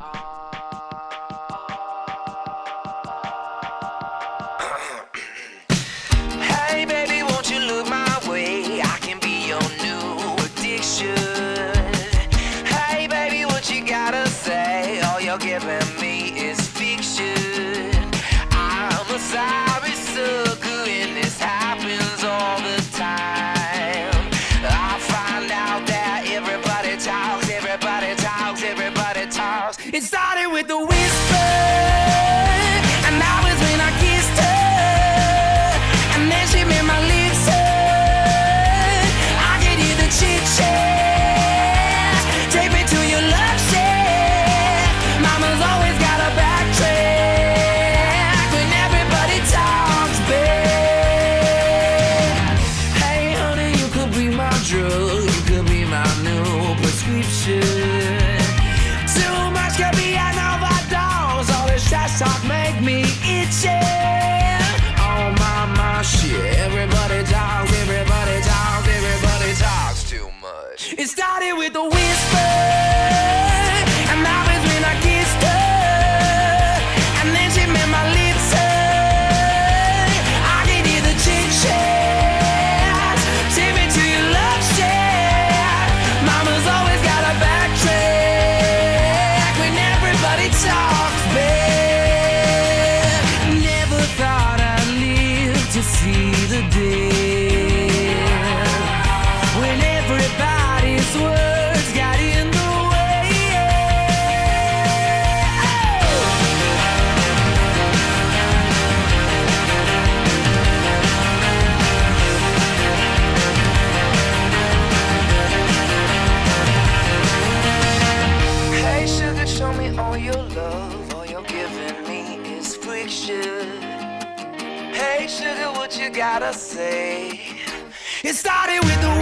Uh, the wind. Hey, sugar, what you gotta say? It started with the